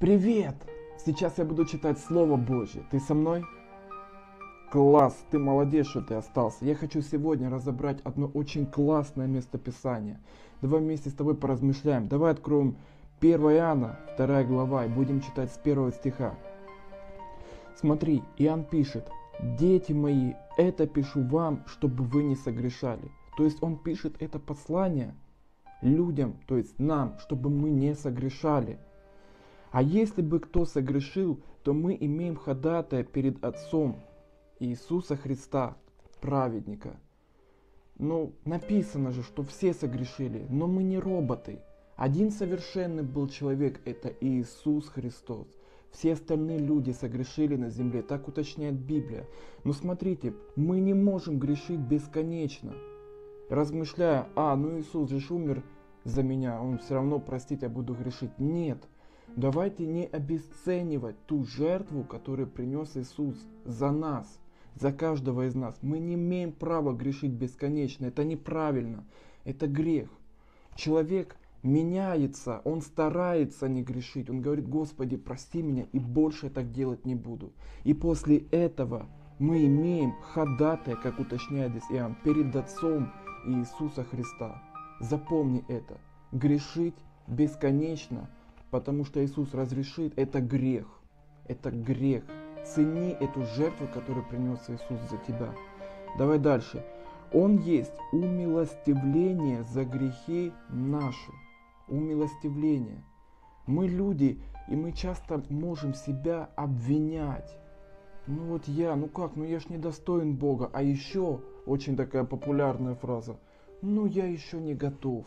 Привет! Сейчас я буду читать Слово Божье. Ты со мной? Класс, ты молодец, что ты остался. Я хочу сегодня разобрать одно очень классное местописание. Давай вместе с тобой поразмышляем. Давай откроем 1 Иоанна, 2 глава, и будем читать с 1 стиха. Смотри, Иоанн пишет, «Дети мои, это пишу вам, чтобы вы не согрешали». То есть он пишет это послание людям, то есть нам, чтобы мы не согрешали. А если бы кто согрешил, то мы имеем ходатая перед Отцом Иисуса Христа, праведника. Ну, написано же, что все согрешили, но мы не роботы. Один совершенный был человек, это Иисус Христос. Все остальные люди согрешили на земле, так уточняет Библия. Но смотрите, мы не можем грешить бесконечно. Размышляя, а, ну Иисус же умер за меня, он все равно, простить, я буду грешить. Нет, давайте не обесценивать ту жертву, которую принес Иисус за нас за каждого из нас. Мы не имеем права грешить бесконечно. Это неправильно. Это грех. Человек меняется, он старается не грешить. Он говорит, Господи, прости меня и больше так делать не буду. И после этого мы имеем ходатая, как уточняет здесь Иоанн, перед Отцом Иисуса Христа. Запомни это. Грешить бесконечно, потому что Иисус разрешит, это грех. Это грех. Цени эту жертву, которую принес Иисус за тебя. Давай дальше. Он есть умилостивление за грехи наши. Умилостивление. Мы люди, и мы часто можем себя обвинять. Ну вот я, ну как, ну я ж недостоин Бога. А еще очень такая популярная фраза. Ну я еще не готов.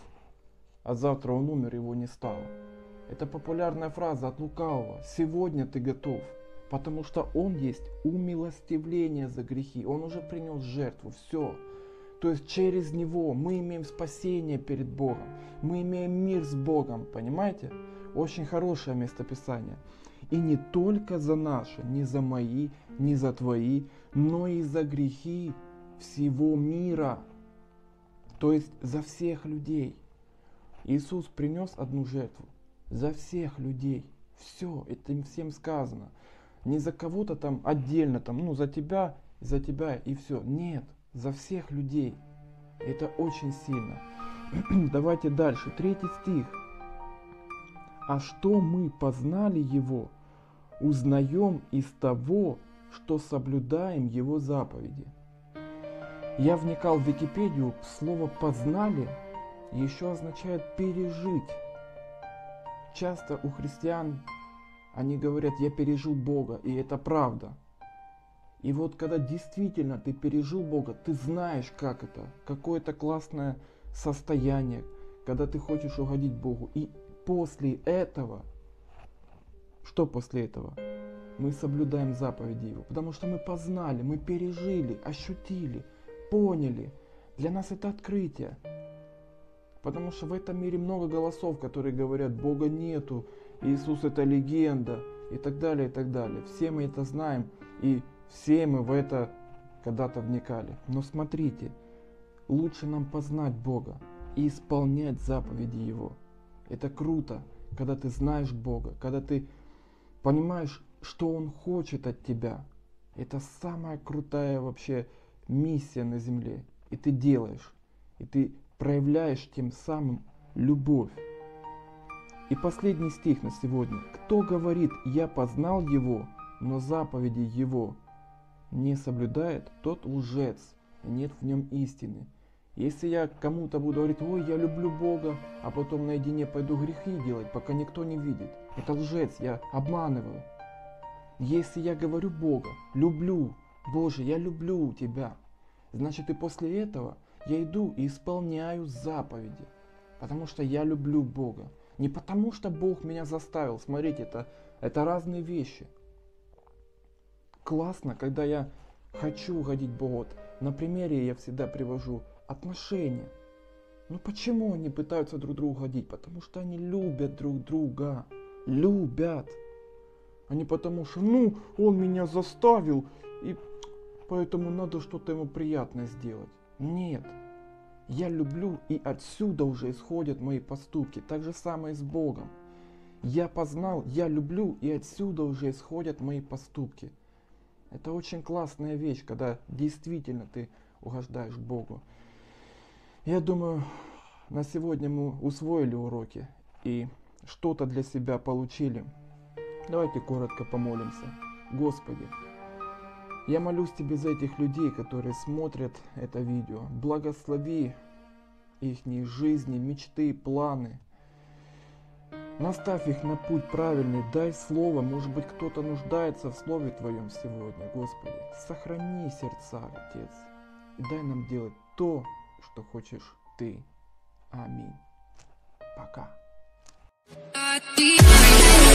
А завтра он умер, его не стало. Это популярная фраза от лукавого. Сегодня ты готов потому что Он есть умилостивление за грехи. Он уже принес жертву, все. То есть через Него мы имеем спасение перед Богом, мы имеем мир с Богом, понимаете? Очень хорошее местописание. И не только за наши, не за мои, не за твои, но и за грехи всего мира. То есть за всех людей. Иисус принес одну жертву за всех людей. Все, это им всем сказано не за кого-то там отдельно, там, ну, за тебя, за тебя и все. Нет, за всех людей. Это очень сильно. Давайте дальше. Третий стих. А что мы познали Его, узнаем из того, что соблюдаем Его заповеди. Я вникал в Википедию, слово «познали» еще означает «пережить». Часто у христиан они говорят, я пережил Бога, и это правда. И вот когда действительно ты пережил Бога, ты знаешь, как это, какое это классное состояние, когда ты хочешь угодить Богу. И после этого, что после этого? Мы соблюдаем заповеди Его, потому что мы познали, мы пережили, ощутили, поняли. Для нас это открытие. Потому что в этом мире много голосов, которые говорят, Бога нету, Иисус это легенда и так далее, и так далее. Все мы это знаем и все мы в это когда-то вникали. Но смотрите, лучше нам познать Бога и исполнять заповеди Его. Это круто, когда ты знаешь Бога, когда ты понимаешь, что Он хочет от тебя. Это самая крутая вообще миссия на земле. И ты делаешь, и ты проявляешь тем самым любовь. И последний стих на сегодня. Кто говорит, я познал его, но заповеди его не соблюдает, тот лжец, нет в нем истины. Если я кому-то буду говорить, ой, я люблю Бога, а потом наедине пойду грехи делать, пока никто не видит, это лжец, я обманываю. Если я говорю Бога, люблю, Боже, я люблю Тебя, значит и после этого я иду и исполняю заповеди, потому что я люблю Бога. Не потому, что Бог меня заставил. Смотрите, это, это разные вещи. Классно, когда я хочу угодить Богу. Вот на примере я всегда привожу отношения. Ну почему они пытаются друг другу угодить? Потому что они любят друг друга. Любят. А не потому что, ну, он меня заставил, и поэтому надо что-то ему приятное сделать. Нет. Я люблю, и отсюда уже исходят мои поступки. Так же самое и с Богом. Я познал, я люблю, и отсюда уже исходят мои поступки. Это очень классная вещь, когда действительно ты угождаешь Богу. Я думаю, на сегодня мы усвоили уроки и что-то для себя получили. Давайте коротко помолимся. Господи, я молюсь Тебе за этих людей, которые смотрят это видео. Благослови их жизни, мечты, планы. Наставь их на путь правильный, дай слово, может быть кто-то нуждается в слове Твоем сегодня, Господи. Сохрани сердца, Отец, и дай нам делать то, что хочешь Ты. Аминь. Пока. I